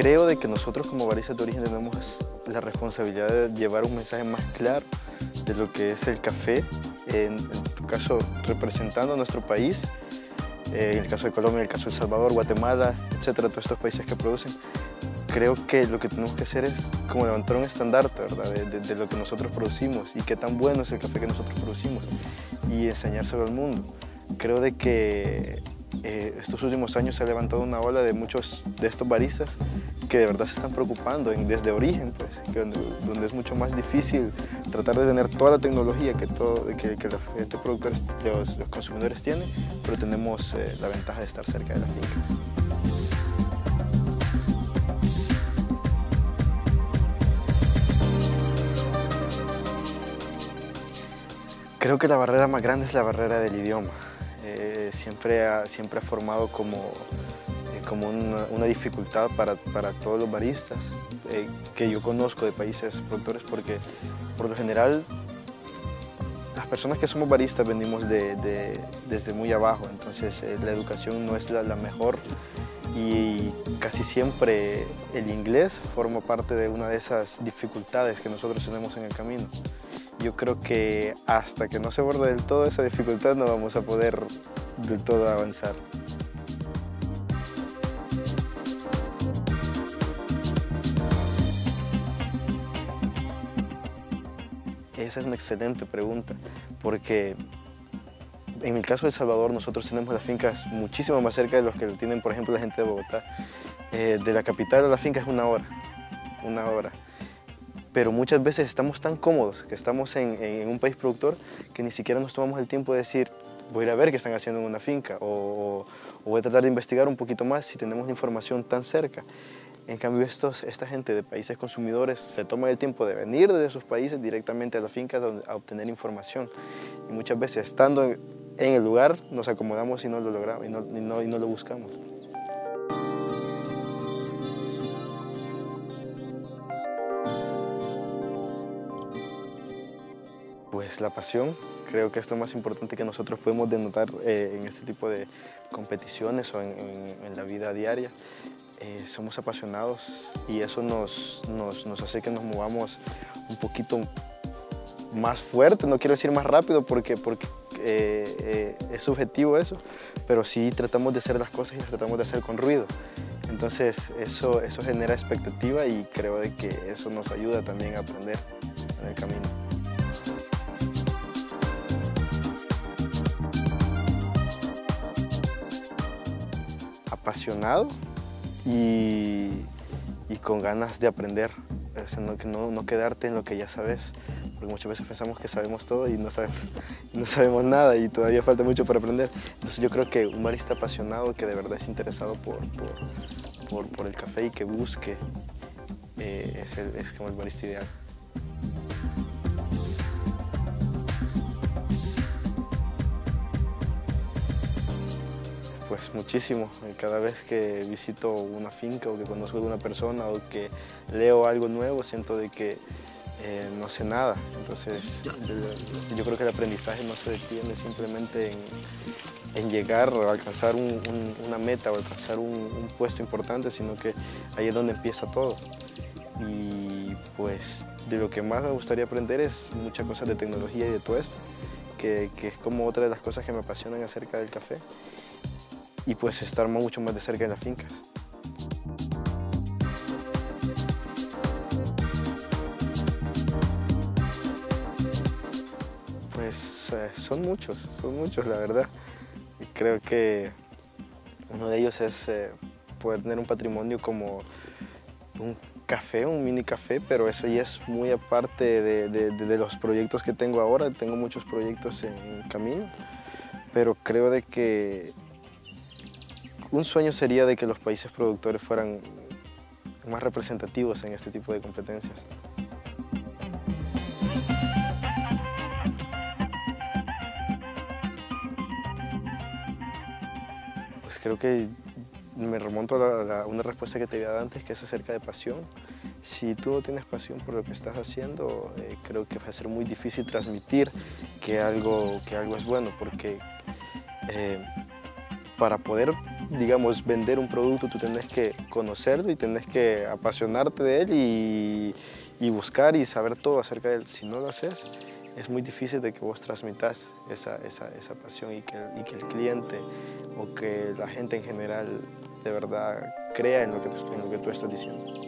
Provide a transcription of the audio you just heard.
creo de que nosotros como baristas de origen tenemos la responsabilidad de llevar un mensaje más claro de lo que es el café, en, tu caso representando a nuestro país, eh, en el caso de Colombia, en el caso de El Salvador, Guatemala, etcétera, todos estos países que producen. Creo que lo que tenemos que hacer es como levantar un estandarte ¿verdad? De, de lo que nosotros producimos y qué tan bueno es el café que nosotros producimos y enseñárselo al mundo. Creo de que eh, estos últimos años se ha levantado una ola de muchos de estos baristas que de verdad se están preocupando desde origen, pues, donde, es mucho más difícil tratar de tener toda la tecnología que, todo, que, productores, los, consumidores tienen, pero tenemos eh, la ventaja de estar cerca de las fincas. Creo que la barrera más grande es la barrera del idioma. Eh, siempre, ha, siempre ha formado como, eh, como una, dificultad para, para, todos los baristas eh, que yo conozco de países productores porque por lo general las personas que somos baristas venimos de, desde muy abajo, entonces la educación no es la, la mejor y casi siempre el inglés forma parte de una de esas dificultades que nosotros tenemos en el camino yo creo que hasta que no se borde del todo esa dificultad no vamos a poder del todo avanzar. Esa es una excelente pregunta, porque en el caso de El Salvador nosotros tenemos las fincas muchísimo más cerca de los que tienen, por ejemplo, la gente de Bogotá. Eh, de la capital a la finca es una hora, una hora pero muchas veces estamos tan cómodos, que estamos en, un país productor, que ni siquiera nos tomamos el tiempo de decir, voy a ir a ver qué están haciendo en una finca, o, voy a tratar de investigar un poquito más si tenemos la información tan cerca. En cambio, estos, esta gente de países consumidores se toma el tiempo de venir desde sus países directamente a las fincas a obtener información. Y muchas veces, estando en el lugar, nos acomodamos y no lo logramos, y no, y no lo buscamos. Pues la pasión creo que es lo más importante que nosotros podemos denotar eh, en este tipo de competiciones o en, la vida diaria. Eh, somos apasionados y eso nos, nos, nos, hace que nos movamos un poquito más fuerte, no quiero decir más rápido porque, porque eh, es subjetivo eso, pero sí tratamos de hacer las cosas y las tratamos de hacer con ruido. Entonces eso, eso genera expectativa y creo de que eso nos ayuda también a aprender en el camino. Apasionado y, con ganas de aprender, no, no, quedarte en lo que ya sabes, porque muchas veces pensamos que sabemos todo y no sabemos, no sabemos nada y todavía falta mucho para aprender. Entonces yo creo que un barista apasionado que de verdad es interesado por, por, el café y que busque eh, es, es como el barista ideal. Pues muchísimo. Cada vez que visito una finca o que conozco a alguna persona o que leo algo nuevo, siento de que eh, no sé nada. Entonces yo creo que el aprendizaje no se detiene simplemente en, llegar o alcanzar una meta o alcanzar un, puesto importante, sino que ahí es donde empieza todo. Y pues de lo que más me gustaría aprender es muchas cosas de tecnología y de todo esto, que, que es como otra de las cosas que me apasionan acerca del café y pues estar mucho más de cerca de las fincas. Pues eh, son muchos, son muchos la verdad. Y creo que uno de ellos es eh, poder tener un patrimonio como un café, un mini café, pero eso ya es muy aparte de, los proyectos que tengo ahora. Tengo muchos proyectos en camino, pero creo de que un sueño sería de que los países productores fueran más representativos en este tipo de competencias. Pues creo que me remonto a, una respuesta que te había dado antes, que es acerca de pasión. Si tú no tienes pasión por lo que estás haciendo, eh, creo que va a ser muy difícil transmitir que algo, que algo es bueno, porque eh, para poder digamos, vender un producto, tú tenés que conocerlo y tenés que apasionarte de él y, y buscar y saber todo acerca de él. Si no lo haces, es muy difícil de que vos transmitas esa, esa, esa pasión y que, y que, el cliente o que la gente en general de verdad crea en lo que, en lo que tú estás diciendo.